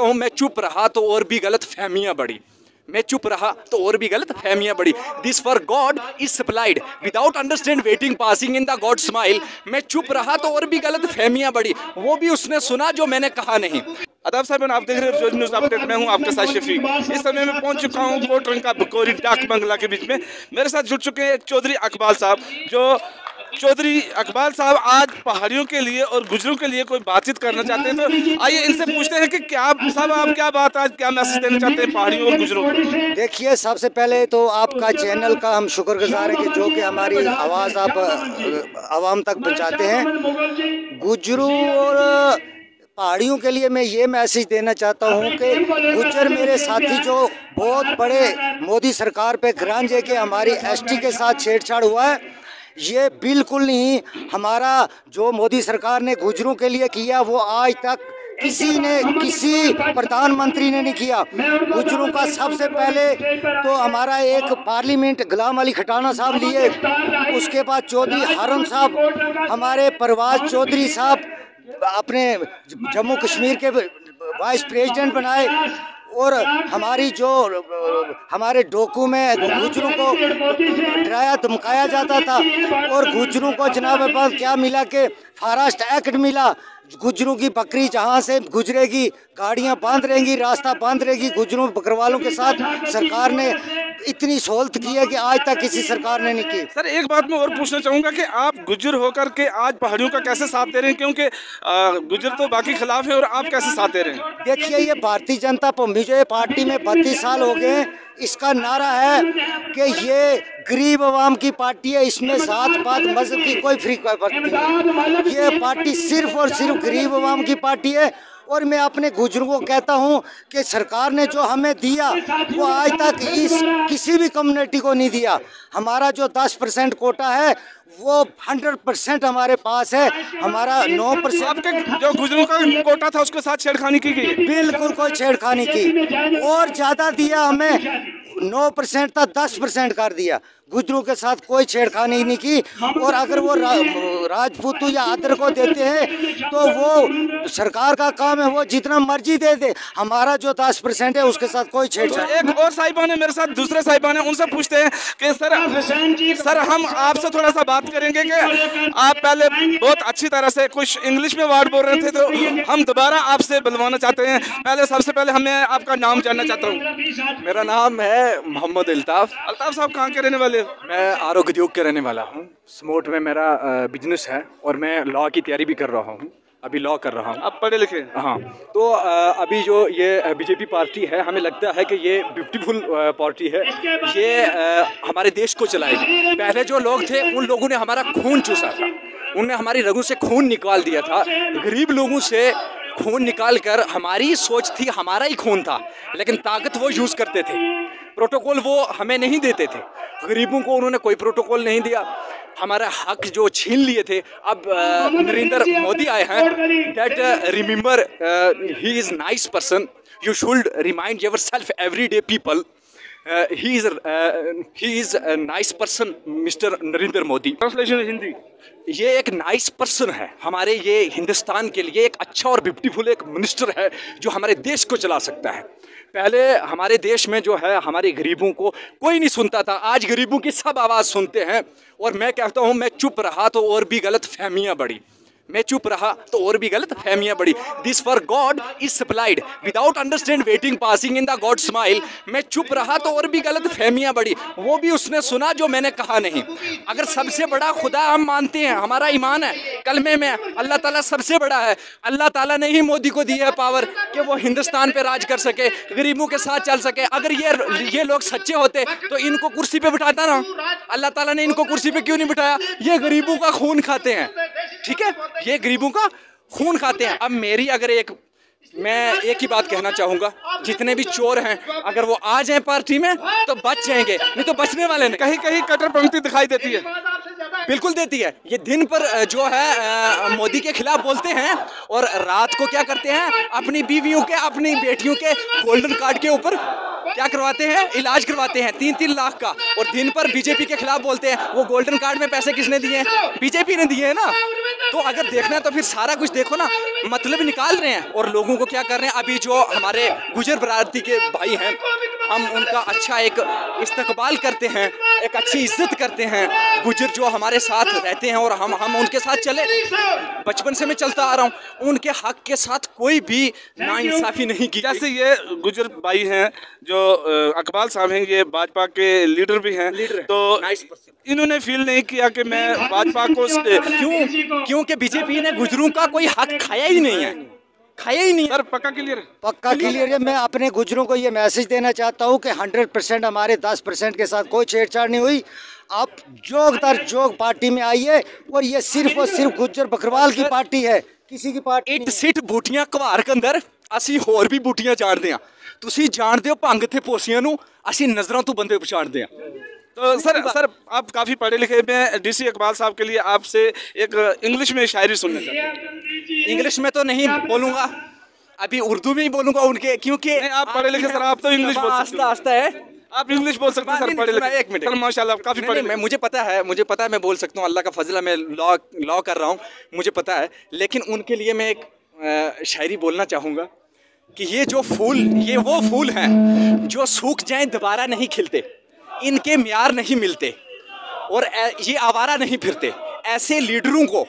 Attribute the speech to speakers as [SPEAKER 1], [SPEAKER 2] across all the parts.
[SPEAKER 1] हूँ मैं चुप रहा तो और भी गलत फहमियाँ बढ़ी। मैं चुप रहा तो और भी गलत फहमियाँ बढ़ी। This for god is supplied without understand waiting passing in the god smile मैं चुप रहा तो और भी गलत फहमियाँ बढ़ी। वो भी उसने सुना जो मैंने कहा नहीं।
[SPEAKER 2] अदाब साहब आप देख रहे हो न्यूज़ अपडेट मैं हूँ, आपके साथ शफीक इस समय मैं पहुँच चुका हूँ कोट रंग का बकोरी डाक बंगला के बीच में। मेरे साथ जुड़ चुके हैं चौधरी अकबाल साहब, जो चौधरी अकबाल साहब आज पहाड़ियों के लिए और गुजरों के लिए कोई बातचीत करना चाहते हैं तो आइए इनसे पूछते हैं कि क्या साहब, आप क्या बात आज, क्या मैसेज देना चाहते हैं पहाड़ियों और गुजरों को?
[SPEAKER 3] देखिए, सबसे पहले तो आपका चैनल का हम शुक्रगुजार हैं कि जो कि हमारी आवाज़ आप आवाम तक पहुंचाते हैं। गुजरू और पहाड़ियों के लिए मैं ये मैसेज देना चाहता हूँ कि गुजर मेरे साथी जो बहुत बड़े मोदी सरकार पे ग्रांजे के हमारी एसटी के साथ छेड़छाड़ हुआ है ये बिल्कुल नहीं, हमारा जो मोदी सरकार ने गुजरों के लिए किया, वो आज तक किसी ने, किसी प्रधानमंत्री ने नहीं किया। गुजरों का सबसे पहले तो हमारा एक पार्लियामेंट गुलाम अली खटाना साहब लिए। उसके बाद चौधरी हरम साहब, हमारे परवाज चौधरी साहब अपने जम्मू कश्मीर के वाइस प्रेसिडेंट बनाए। और हमारी जो, हमारे डोकू में गुजरों को डराया, धमकाया जाता था और गुजरों को जनाब पास क्या मिला के फारेस्ट एक्ट मिला? गुजरों की बकरी जहाँ से गुजरेगी गाड़ियाँ बंद रहेंगी रास्ता बंद रहेगी गुजरों बकरवालों के साथ सरकार ने इतनी सहूलत की है कि आज तक किसी सरकार ने नहीं की।
[SPEAKER 2] सर एक बात मैं और पूछना चाहूँगा कि आप गुजर होकर के आज पहाड़ियों का कैसे साथ दे रहे हैं? क्योंकि गुजर तो बाकी खिलाफ है और आप कैसे साथ दे रहे हैं?
[SPEAKER 3] देखिए ये भारतीय जनता जो पार्टी में बत्तीस साल हो गए इसका नारा है कि ये गरीब आवाम की पार्टी है, इसमें सात पात मज़हब की कोई फ्री नहीं ये पार्टी सिर्फ़ और सिर्फ़ गरीब आवाम की पार्टी है और मैं अपने गुजरों को कहता हूँ कि सरकार ने जो हमें दिया वो आज तक इस किसी भी कम्युनिटी को नहीं दिया। हमारा जो दस परसेंट कोटा है वो हंड्रेड परसेंट हमारे पास है। हमारा नौ परसेंट
[SPEAKER 2] जो गुजरों का कोटा था उसके साथ छेड़खानी की गई?
[SPEAKER 3] बिल्कुल कोई छेड़खानी की। और ज़्यादा दिया हमें नौ परसेंट था दस परसेंट कर दिया। गुजरों के साथ कोई छेड़खानी नहीं की। और अगर वो रा, राजपूत या आदर को देते हैं तो वो सरकार का काम है वो जितना मर्ज़ी दे दे। हमारा जो दस परसेंट है उसके साथ कोई छेड़छाड़
[SPEAKER 2] एक और साहिबान है मेरे साथ दूसरे साहिबान है उनसे पूछते हैं कि सर सर हम आपसे थोड़ा सा बात करेंगे कि आप पहले बहुत अच्छी तरह से कुछ इंग्लिश में वर्ड बोल रहे थे तो हम दोबारा आपसे बुलवाना चाहते हैं। पहले सबसे पहले हमें आपका नाम जानना चाहता हूँ।
[SPEAKER 1] मेरा नाम है मोहम्मद अल्ताफ़
[SPEAKER 2] अल्ताफ़ साहब कहाँ के रहने वाले
[SPEAKER 1] मैं आरोग्य उद्योग के रहने वाला हूँ। स्मोट में मेरा बिज़नेस है और मैं लॉ की तैयारी भी कर रहा हूँ। अभी लॉ कर रहा हूँ।
[SPEAKER 2] आप पढ़े लिखे
[SPEAKER 1] हाँ? तो अभी जो ये बीजेपी पार्टी है हमें लगता है कि ये ब्यूटीफुल पार्टी है। ये हमारे देश को चलाएगी। पहले जो लोग थे उन लोगों ने हमारा खून चूसा था। उनने हमारी रगू से खून निकाल दिया था। गरीब लोगों से खून निकाल कर हमारी सोच थी, हमारा ही खून था, लेकिन ताकत वो यूज़ करते थे। प्रोटोकॉल वो हमें नहीं देते थे। गरीबों को उन्होंने कोई प्रोटोकॉल नहीं दिया। हमारा हक जो छीन लिए थे, अब नरेंद्र मोदी आए हैं। That remember he is nice person you should remind yourself every day people he is he is nice person mister Narendra Modi
[SPEAKER 2] translation Hindi
[SPEAKER 1] ये एक नाइस पर्सन है. हमारे ये हिंदुस्तान के लिए एक अच्छा और ब्यूटीफुल एक मिनिस्टर है जो हमारे देश को चला सकता है. पहले हमारे देश में जो है हमारे गरीबों को कोई नहीं सुनता था. आज गरीबों की सब आवाज़ सुनते हैं और मैं कहता हूँ मैं चुप रहा तो और भी गलत फहमियाँ बढ़ी. मैं चुप रहा तो और भी गलत, फहमियाँ बढ़ी this for god is supplied without understand waiting passing in the god smile मैं चुप रहा तो और भी गलत, फहमियाँ बढ़ी वो भी उसने सुना जो मैंने कहा नहीं। अगर सबसे बड़ा खुदा हम मानते हैं, हमारा ईमान है कलमे में अल्लाह ताला सबसे बड़ा है। अल्लाह ताला ने ही मोदी को दी है पावर कि वो हिंदुस्तान पे राज कर सके, गरीबों के साथ चल सके। अगर ये ये लोग सच्चे होते तो इनको कुर्सी पे बिठाता ना। अल्लाह ताला ने इनको कुर्सी पे क्यों नहीं बिठाया? ये गरीबों का खून खाते हैं। ठीक है? ये गरीबों का खून खाते हैं। अब मेरी अगर एक मैं एक ही बात कहना चाहूँगा जितने भी चोर हैं अगर वो आ जाए पार्टी में तो बच जाएँगे नहीं तो बचने वाले नहीं।
[SPEAKER 2] कहीं कहीं कट्टरपंथी दिखाई देती है।
[SPEAKER 1] बिल्कुल देती है। ये दिन पर जो है मोदी के खिलाफ बोलते हैं और रात को क्या करते हैं? अपनी बीवियों के अपनी बेटियों के गोल्डन कार्ड के ऊपर क्या करवाते हैं? इलाज करवाते हैं तीन तीन लाख का। और दिन पर बीजेपी के खिलाफ बोलते हैं, वो गोल्डन कार्ड में पैसे किसने दिए हैं? बीजेपी ने दिए हैं ना? तो अगर देखना है तो फिर सारा कुछ देखो ना। मतलब निकाल रहे हैं। और लोगों को क्या कर रहे हैं? अभी जो हमारे गुजर बरारती के भाई हैं हम उनका अच्छा एक इस्तकबाल करते हैं एक अच्छी इज़्ज़त करते हैं। गुजर जो हमारे साथ रहते हैं और हम हम उनके साथ चले। बचपन से मैं चलता आ रहा हूँ। उनके हक के साथ कोई भी नाइंसाफी नहीं की
[SPEAKER 2] जैसे ये गुजर भाई हैं जो अकबाल साहब हैं ये भाजपा के लीडर भी हैं
[SPEAKER 1] लीडर हैं,
[SPEAKER 2] तो इन्होंने फील नहीं किया कि मैं भाजपा को
[SPEAKER 1] क्यों? क्योंकि बीजेपी ने गुजरों का कोई हक खाया ही नहीं है। खाया ही नहीं है
[SPEAKER 2] सर पक्का क्लियर
[SPEAKER 3] पक्का क्लियर है मैं अपने गुजरों को ये मैसेज देना चाहता हूँ कि 100 परसेंट हमारे 10 परसेंट के साथ कोई छेड़छाड़ नहीं हुई आप जोग दर जोग पार्टी में आइए और ये सिर्फ और सिर्फ गुज्जर बकरवाल की पार्टी है किसी की पार्टी
[SPEAKER 1] ਇੱਟ
[SPEAKER 3] नहीं है।
[SPEAKER 1] ਸਿੱਟ ਬੂਟੀਆਂ ਘਵਾਰ ਕੇ ਅੰਦਰ ਅਸੀਂ ਹੋਰ ਵੀ ਬੂਟੀਆਂ ਜਾਣਦੇ ਆ ਤੁਸੀਂ ਜਾਣਦੇ ਹੋ ਭੰਗ ਤੇ ਪੋਸੀਆਂ ਨੂੰ ਅਸੀਂ ਨਜ਼ਰਾਂ ਤੋਂ ਬੰਦੇ ਪਛਾਣਦੇ ਆ
[SPEAKER 2] तो सर सर आप काफ़ी पढ़े लिखे मैं डीसी इकबाल साहब के लिए आपसे एक इंग्लिश में शायरी सुनना चाहता
[SPEAKER 1] इंग्लिश में तो नहीं बोलूँगा। अभी उर्दू में ही बोलूँगा उनके क्योंकि
[SPEAKER 2] आप पढ़े लिखे सर, आप तो इंग्लिश बोल सकते हो।
[SPEAKER 1] आस्ता आस्ता है।
[SPEAKER 2] आप इंग्लिश बोल सकते हैं सर पढ़े लिखे।
[SPEAKER 1] एक मिनट।
[SPEAKER 2] माशाल्लाह काफ़ी पढ़े
[SPEAKER 1] मैं मुझे पता है मुझे पता है मैं बोल सकता हूँ अल्लाह का फजल मैं लॉ लॉ कर रहा हूँ मुझे पता है। लेकिन उनके लिए मैं एक शायरी बोलना चाहूँगा कि ये जो फूल ये वो फूल हैं जो सूख जाएँ दोबारा नहीं खिलते। इनके म्यार नहीं मिलते और ये आवारा नहीं फिरते। ऐसे लीडरों को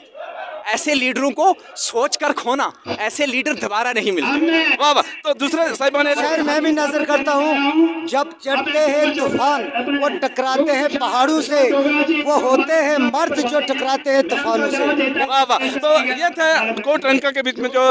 [SPEAKER 1] ऐसे लीडरों को सोच कर खोना ऐसे लीडर दोबारा नहीं मिलते।
[SPEAKER 2] वाह वाह तो दूसरे साहिबान
[SPEAKER 3] खैर मैं भी नज़र करता हूँ जब चढ़ते हैं तूफ़ान वो टकराते हैं पहाड़ों से वो होते हैं मर्द जो टकराते हैं तूफानों से।
[SPEAKER 2] वाह वाह तो ये थे कोट रंका के बीच में जो